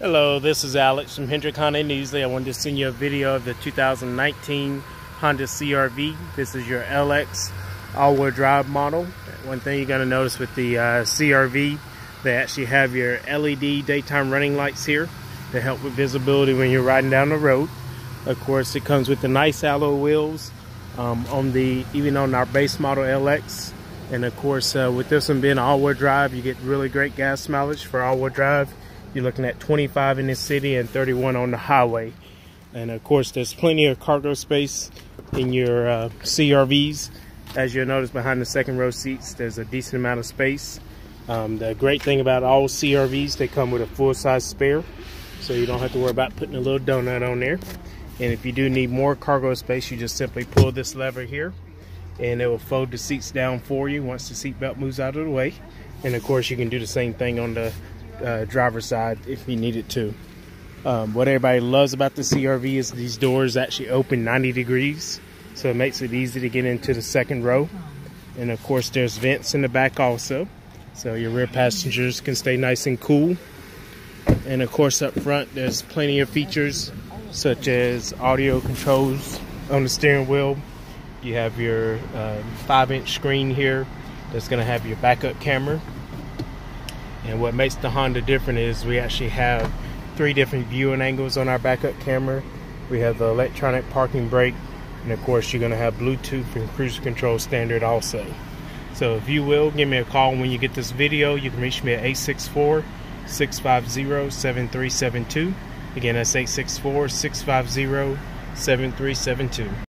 Hello, this is Alex from Hendrick Honda Easley. I wanted to send you a video of the 2019 Honda CRV. This is your LX all-wheel drive model. One thing you're going to notice with the uh, CRV, they actually have your LED daytime running lights here to help with visibility when you're riding down the road. Of course, it comes with the nice alloy wheels um, on the even on our base model LX. And of course, uh, with this one being all-wheel drive, you get really great gas mileage for all-wheel drive you're looking at 25 in the city and 31 on the highway. And of course, there's plenty of cargo space in your uh, CRVs. As you'll notice behind the second row seats, there's a decent amount of space. Um, the great thing about all CRVs, they come with a full-size spare, so you don't have to worry about putting a little donut on there. And if you do need more cargo space, you just simply pull this lever here, and it will fold the seats down for you once the seat belt moves out of the way. And of course, you can do the same thing on the uh, driver's side if you needed to. Um, what everybody loves about the CRV is these doors actually open 90 degrees, so it makes it easy to get into the second row. And of course, there's vents in the back also, so your rear passengers can stay nice and cool. And of course, up front, there's plenty of features such as audio controls on the steering wheel. You have your uh, 5 inch screen here that's going to have your backup camera and what makes the Honda different is we actually have three different viewing angles on our backup camera. We have the electronic parking brake, and of course you're gonna have Bluetooth and cruise control standard also. So if you will, give me a call when you get this video. You can reach me at 864-650-7372. Again, that's 864-650-7372.